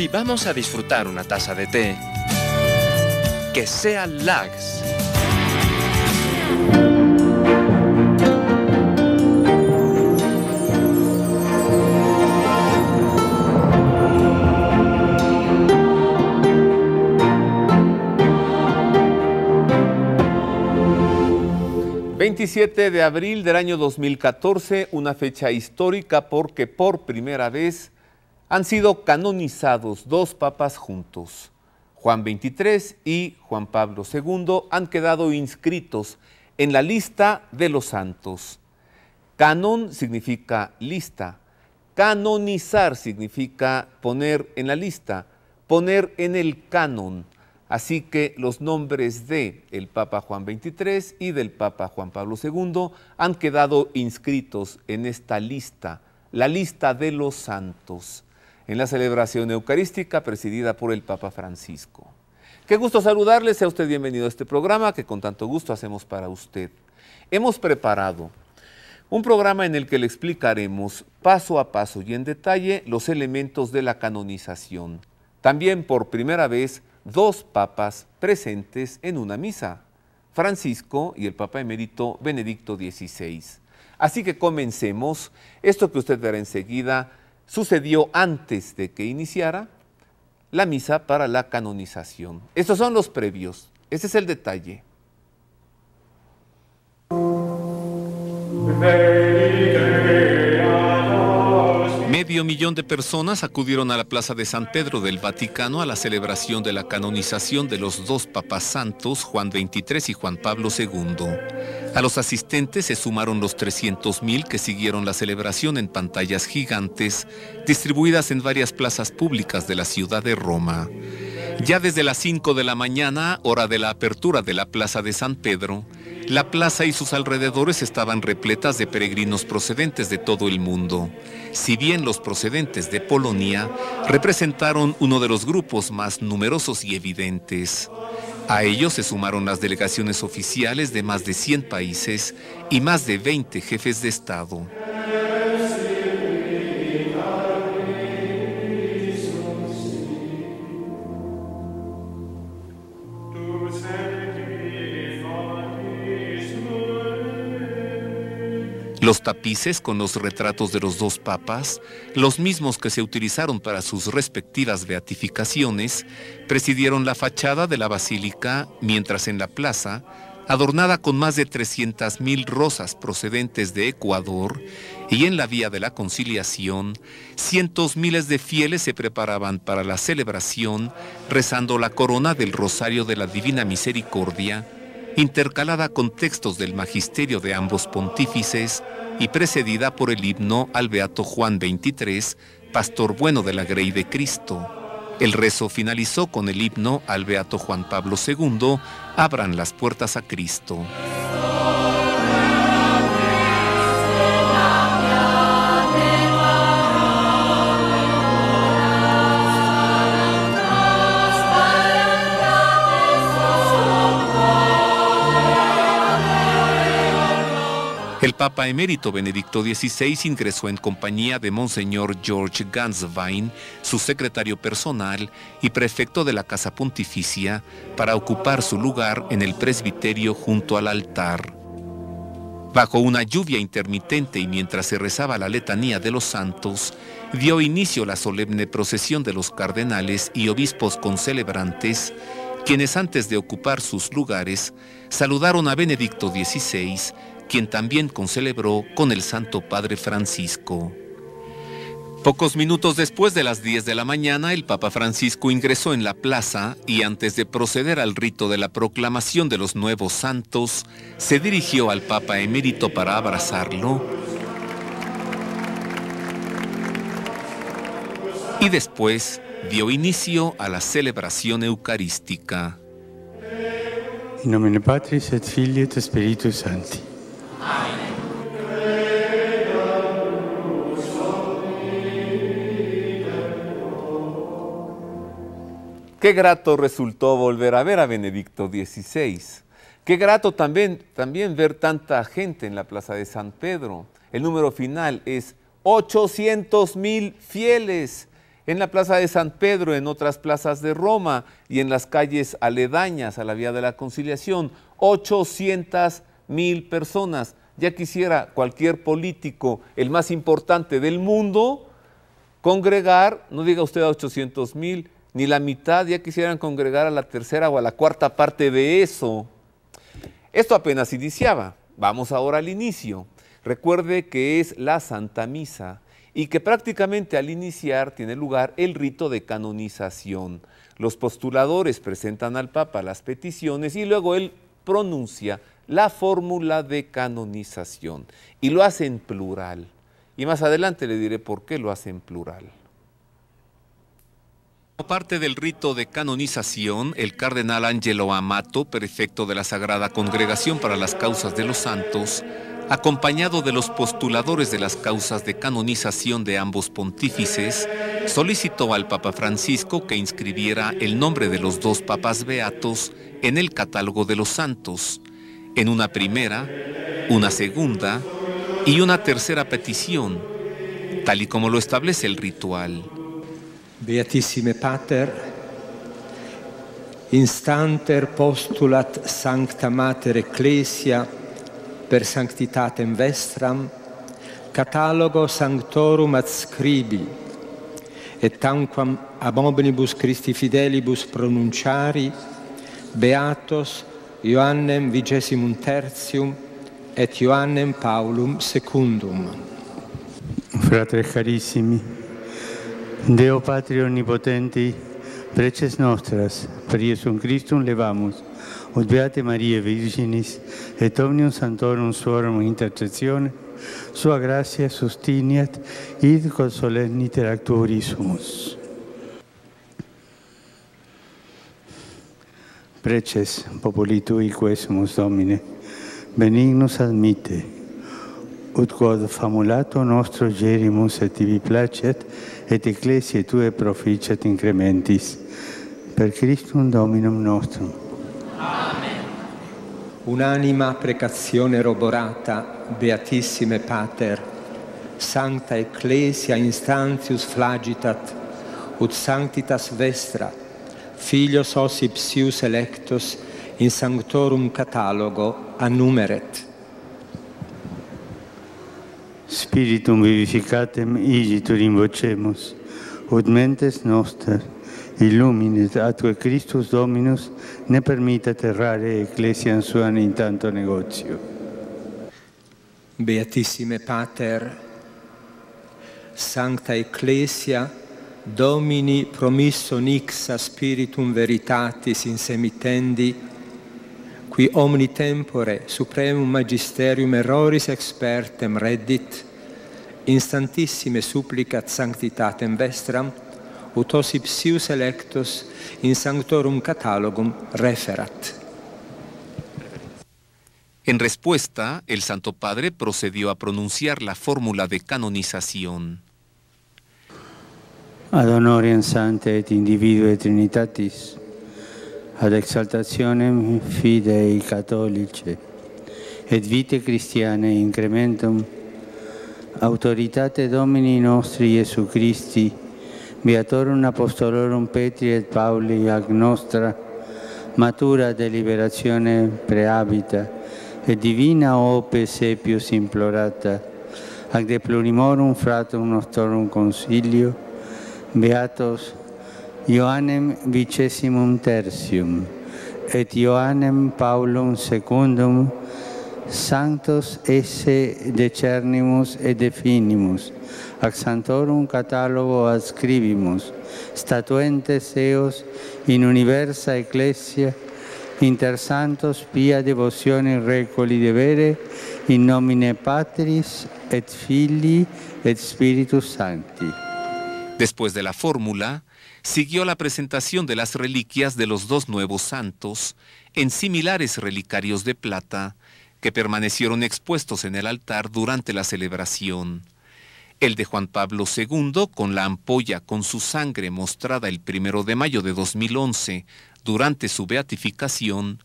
Si vamos a disfrutar una taza de té, que sea Lags. 27 de abril del año 2014, una fecha histórica porque por primera vez han sido canonizados dos papas juntos. Juan XXIII y Juan Pablo II han quedado inscritos en la lista de los santos. Canon significa lista. Canonizar significa poner en la lista, poner en el canon. Así que los nombres de el Papa Juan XXIII y del Papa Juan Pablo II han quedado inscritos en esta lista, la lista de los santos, en la celebración eucarística presidida por el Papa Francisco. Qué gusto saludarles, sea usted bienvenido a este programa que con tanto gusto hacemos para usted. Hemos preparado un programa en el que le explicaremos paso a paso y en detalle los elementos de la canonización. También por primera vez dos papas presentes en una misa, Francisco y el Papa emérito Benedicto XVI. Así que comencemos. Esto que usted verá enseguida sucedió antes de que iniciara la misa para la canonización. Estos son los previos. Ese es el detalle. Millón de personas acudieron a la Plaza de San Pedro del Vaticano a la celebración de la canonización de los dos papas santos, Juan XXIII y Juan Pablo II. A los asistentes se sumaron los 300.000 que siguieron la celebración en pantallas gigantes distribuidas en varias plazas públicas de la ciudad de Roma. Ya desde las 5 de la mañana, hora de la apertura de la Plaza de San Pedro, la plaza y sus alrededores estaban repletas de peregrinos procedentes de todo el mundo. Si bien los procedentes de Polonia representaron uno de los grupos más numerosos y evidentes. A ellos se sumaron las delegaciones oficiales de más de 100 países y más de 20 jefes de Estado. Los tapices con los retratos de los dos papas, los mismos que se utilizaron para sus respectivas beatificaciones, presidieron la fachada de la basílica, mientras en la plaza, adornada con más de 300.000 rosas procedentes de Ecuador, y en la vía de la conciliación, cientos miles de fieles se preparaban para la celebración, rezando la corona del Rosario de la Divina Misericordia, intercalada con textos del magisterio de ambos pontífices y precedida por el himno al Beato Juan XXIII, Pastor Bueno de la Grey de Cristo. El rezo finalizó con el himno al Beato Juan Pablo II, Abran las puertas a Cristo. El Papa emérito Benedicto XVI ingresó en compañía de Monseñor George Ganswein, su secretario personal y prefecto de la Casa Pontificia, para ocupar su lugar en el presbiterio junto al altar. Bajo una lluvia intermitente y mientras se rezaba la letanía de los santos, dio inicio la solemne procesión de los cardenales y obispos concelebrantes, quienes antes de ocupar sus lugares saludaron a Benedicto XVI quien también concelebró con el Santo Padre Francisco. Pocos minutos después de las 10 de la mañana, el Papa Francisco ingresó en la plaza y antes de proceder al rito de la proclamación de los nuevos santos, se dirigió al Papa emérito para abrazarlo y después dio inicio a la celebración eucarística. In nomine Patris et Filii et Spiritus Sancti. Qué grato resultó volver a ver a Benedicto XVI. Qué grato también, también ver tanta gente en la Plaza de San Pedro. El número final es 800 mil fieles. en la Plaza de San Pedro, en otras plazas de Roma y en las calles aledañas a la Vía de la Conciliación. 800 mil personas. Ya quisiera cualquier político, el más importante del mundo, congregar, no diga usted a 800 mil, ni la mitad, ya quisieran congregar a la tercera o a la cuarta parte de eso. Esto apenas iniciaba. Vamos ahora al inicio. Recuerde que es la Santa Misa y que prácticamente al iniciar tiene lugar el rito de canonización. Los postuladores presentan al Papa las peticiones y luego él pronuncia la fórmula de canonización y lo hace en plural. Y más adelante le diré por qué lo hace en plural. Como parte del rito de canonización, el cardenal Angelo Amato, prefecto de la Sagrada Congregación para las Causas de los Santos, acompañado de los postuladores de las causas de canonización de ambos pontífices, solicitó al Papa Francisco que inscribiera el nombre de los dos papas beatos en el catálogo de los santos, en una primera, una segunda y una tercera petición, tal y como lo establece el ritual. Beatissime Pater, instanter postulat Sancta Mater Ecclesia per sanctitatem vestram, catalogo sanctorum adscribi, et tanquam ab omnibus Christi fidelibus pronunciari, beatos Ioannem vigesimum tertium et Ioannem Paulum secundum. Fratre carissimi, Deo Patri Omnipotenti, preces nostras, per Iesum Christum levamus, ut Beate Maria Virginis, et omnium santorum suorum intercessione, sua gratia sustiniat, id consolent solenniter actuori sumus. Preces populi tui quesumus Domine, benignus admite, ut quod famulato nostro gerimus et tibi placet, et ecclesiae tue proficiat incrementis, per Christum Dominum nostrum. Unanima precazione roborata, Beatissime Pater, Sancta Ecclesia instantius flagitat, ut sanctitas vestra, Filios ossipsius electus, in sanctorum catalogo annumeret. Spiritum vivificatem igitur invocemus, ut mentes noster illuminet atque Christus Dominus ne permita terrare ecclesiam suam in tanto negotio. Beatissime Pater, Sancta Ecclesia, Domini promisso nixa spiritum veritatis in semitendi, qui omni tempore supremum magisterium erroris expertem reddit, instantissime supplicat sanctitatem vestram, ut os ipsius electus in sanctorum catalogum referat. En respuesta, el Santo Padre procedió a pronunciar la fórmula de canonización. Ad honorem Sancte et individue Trinitatis, ad exaltationem fidei catholice, et vitae Christiane incrementum, autoritate Domini nostri Iesu Christi, Beatorum Apostolorum Petri et Pauli ac nostra, matura deliberazione preabita, et divina ope sepius implorata, ac de plurimorum fratum nostrorum consilio, beatos Ioannem vicesimum tertium, et Ioannem Paulum secundum, sanctos esse decernimus et definimus, ac santorum catalogo adscribimus, statuentes eos in universa ecclesia, inter santos pia devotione recoli devere, in nomine Patris et Filii et Spiritus Sancti. Después de la fórmula, siguió la presentación de las reliquias de los dos nuevos santos en similares relicarios de plata que permanecieron expuestos en el altar durante la celebración. El de Juan Pablo II con la ampolla con su sangre mostrada el primero de mayo de 2011 durante su beatificación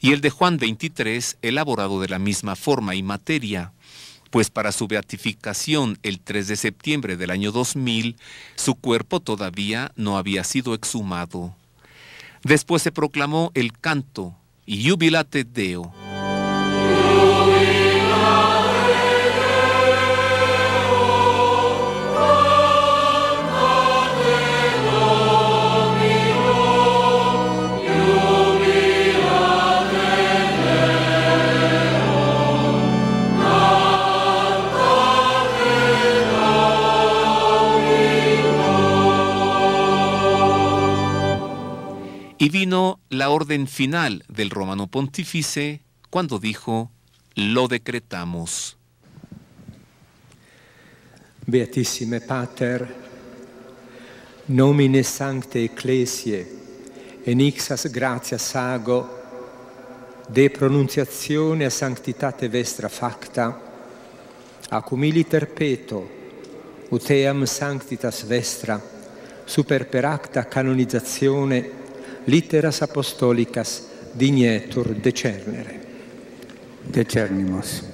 y el de Juan XXIII elaborado de la misma forma y materia pues para su beatificación el 3 de septiembre del año 2000, su cuerpo todavía no había sido exhumado. Después se proclamó el canto Jubilate Deo. Y vino la orden final del romano pontífice cuando dijo, lo decretamos. Beatissime Pater, nomine sancte ecclesiae, enixas gratia sago, de pronunciazione a sanctitate vestra facta, ac humili terpeto, uteam sanctitas vestra, super per acta canonizzazione literas apostolicas dignetur decernere. Decernimos.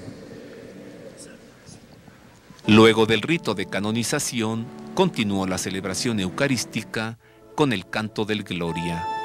Luego del rito de canonización, continuó la celebración eucarística con el canto del Gloria.